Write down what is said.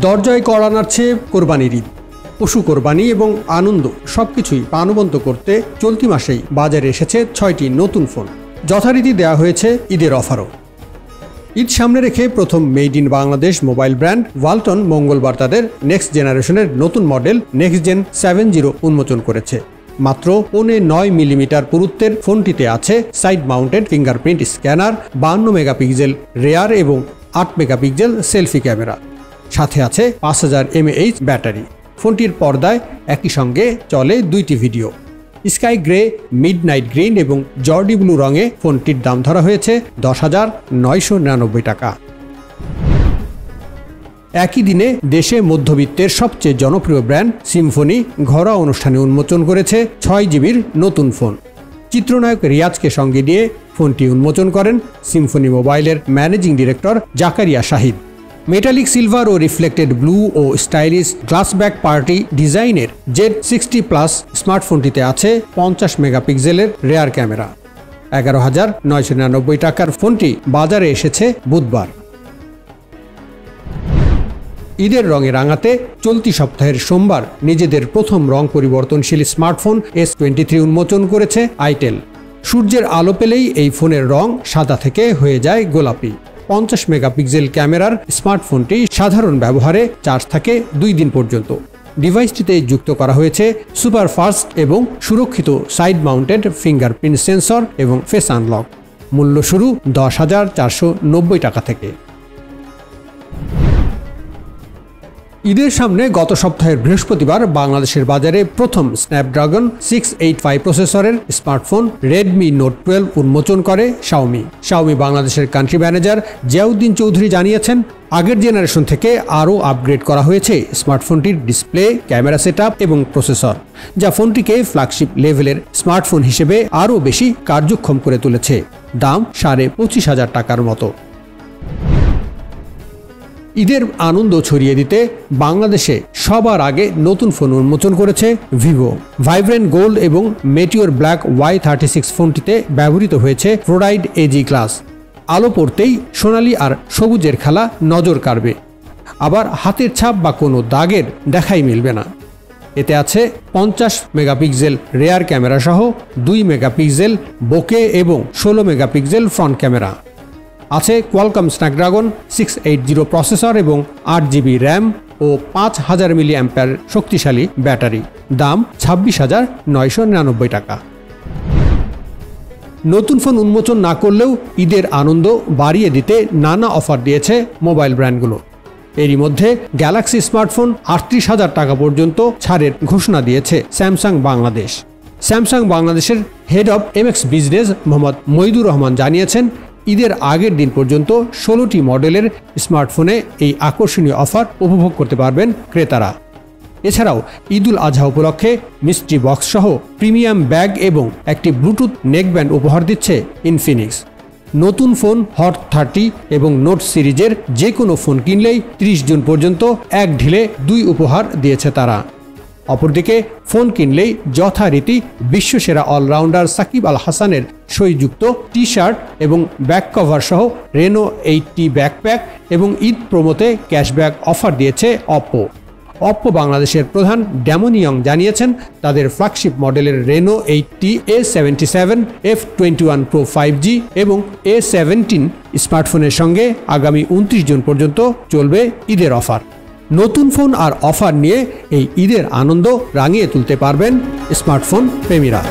দরজায় কড়া নাড়ছে কোরবানির ঈদ। পশু কোরবানি এবং আনন্দ সবকিছুই প্রাণবন্ত করতে চলতি মাসেই বাজারে এসেছে ছয়টি নতুন ফোন। যথারীতি দেওয়া হয়েছে ঈদের অফারও। ঈদ সামনে রেখে প্রথম made in Bangladesh mobile brand Walton মঙ্গলবার তাদের নেক্সট জেনারেশনের নতুন model next gen seven zero উন্মোচন করেছে। মাত্র পৌনে নয় মিলিমিটার পুরুত্বের ফোনটিতে আছে সাইড মাউন্টেড ফিঙ্গারপ্রিন্ট স্ক্যানার বান্ন মেগাপিক্সেল রেয়ার এবং আট মেগাপিক্সেল সেলফি ক্যামেরা। সাথে আছে পাঁচ হাজার এমএএইচ ব্যাটারি। ফোনটির পর্দায় একই সঙ্গে চলে দুইটি video. Sky grey midnight green এবং জর্ডি ব্লু রঙে ফোনটির দাম ধরা হয়েছে দশ হাজার নয়শো নিরানব্বই টাকা। একই দিনে দেশে মধ্যবিত্তের সবচেয়ে জনপ্রিয় ব্র্যান্ড সিম্ফনি ঘরোয়া অনুষ্ঠানে উন্মোচন করেছে ছয় জিবির নতুন ফোন। চিত্রনায়ক রিয়াজকে সঙ্গে নিয়ে ফোনটি উন্মোচন করেন সিম্ফনি মোবাইলের managing director Zakaria Shahid. Metallic silver ও রিফ্লেক্টেড ব্লু ও স্টাইলিশ গ্লাসব্যাক পার্টি ডিজাইনের জেড সিক্সটি প্লাস স্মার্টফোনটিতে আছে পঞ্চাশ মেগাপিক্সেলের রেয়ার ক্যামেরা এগারো হাজার নয়শো নিরানব্বই টাকার ফোনটি বাজারে এসেছে বুধবার। ঈদের রঙে রাঙাতে চলতি সপ্তাহের সোমবার নিজেদের প্রথম রং পরিবর্তনশীল স্মার্টফোন এস টোয়েন্টি থ্রি উন্মোচন করেছে আইটেল। সূর্যের আলো পেলেই এই ফোনের রং সাদা থেকে হয়ে যায় গোলাপি। পঞ্চাশ মেগাপিক্সেল ক্যামেরার স্মার্টফোনটি সাধারণ ব্যবহারে চার্জ থাকে দুই দিন পর্যন্ত। ডিভাইসটিতে যুক্ত করা হয়েছে সুপার ফাস্ট এবং সুরক্ষিত সাইড মাউন্টেড ফিঙ্গারপ্রিন্ট সেন্সর এবং ফেস আনলক। মূল্য শুরু দশ হাজার চারশো নব্বই টাকা থেকে। ঈদের সামনে গত সপ্তাহের বৃহস্পতিবার বাংলাদেশের বাজারে প্রথম স্ন্যাপড্রাগন সিক্স এইট ফাইভ প্রসেসরের স্মার্টফোন রেডমি নোট টুয়েলভ উন্মোচন করে শাওমি। শাওমি বাংলাদেশের কান্ট্রি ম্যানেজার জিয়াউদ্দিন চৌধুরী জানিয়েছেন, আগের জেনারেশন থেকে আরও আপগ্রেড করা হয়েছে স্মার্টফোনটির ডিসপ্লে ক্যামেরা সেট এবং প্রসেসর যা ফোনটিকে ফ্ল্যাগশিপ লেভেলের স্মার্টফোন হিসেবে আরও বেশি কার্যক্ষম করে তুলেছে। দাম সাড়ে পঁচিশ হাজার টাকার মতো। ঈদের আনন্দ ছড়িয়ে দিতে বাংলাদেশে সবার আগে নতুন ফোন উন্মোচন করেছে ভিভো। ভাইব্রেন্ট গোল্ড এবং meteor black Y thirty six ফোনটিতে ব্যবহৃত হয়েছে ফ্লোরাইড এজি ক্লাস আলো পড়তেই সোনালি আর সবুজের খেলা নজর কাড়বে। আবার হাতের ছাপ বা কোনো দাগের দেখাই মিলবে না। এতে আছে পঞ্চাশ মেগাপিক্সেল রেয়ার ক্যামেরা সহ দুই মেগাপিক্সেল বোকে এবং ষোলো মেগাপিক্সেল ফ্রন্ট ক্যামেরা। আছে Qualcomm Snapdragon six eight zero processor এবং আট জিবি র্যাম ও পাঁচ হাজার মিলি অ্যাম্পার শক্তিশালী ব্যাটারি। দাম ছাব্বিশ হাজার নয়শো নিরানব্বই টাকা। নতুন ফোন উন্মোচন না করলেও ঈদের আনন্দ বাড়িয়ে দিতে নানা অফার দিয়েছে মোবাইল ব্র্যান্ডগুলো। এরই মধ্যে গ্যালাক্সি স্মার্টফোন আটত্রিশ হাজার টাকা পর্যন্ত ছাড়ের ঘোষণা দিয়েছে স্যামসাং বাংলাদেশ। স্যামসাং বাংলাদেশের head of MX business Mohammad Moidur Rahman জানিয়েছেন ঈদের আগের দিন পর্যন্ত ষোলোটি মডেলের স্মার্টফোনে এই আকর্ষণীয় অফার উপভোগ করতে পারবেন ক্রেতারা। এছাড়াও ঈদুল আজহা উপলক্ষে মিস্ট্রি বক্স সহ প্রিমিয়াম ব্যাগ এবং একটি ব্লুটুথ নেকব্যান্ড উপহার দিচ্ছে ইনফিনিক্স। নতুন ফোন, হট থার্টি এবং নোট সিরিজের যে কোনো ফোন কিনলেই ত্রিশ জুন পর্যন্ত এক ঢিলে দুই উপহার দিয়েছে তারা। অপরদিকে, ফোন কিনলেই যথারীতি বিশ্বসেরা অলরাউন্ডার সাকিব আল হাসানের সইযুক্ত টি শার্ট এবং ব্যাক কভার সহ রেনো এইটটি ব্যাকপ্যাক এবং ঈদ প্রমোতে ক্যাশব্যাক অফার দিয়েছে অপো অপ্পো বাংলাদেশের প্রধান ড্যামোনিয়ং জানিয়েছেন, তাদের ফ্ল্যাগশিপ মডেলের Reno eight T A seventy seven F twenty one pro five G এবং এ সেভেন্টিন স্মার্টফোনের সঙ্গে আগামী উনত্রিশ জুন পর্যন্ত চলবে ঈদের অফার। নতুন ফোন আর অফার নিয়ে এই ঈদের আনন্দ রাঙিয়ে তুলতে পারবেন স্মার্টফোন প্রেমীরা।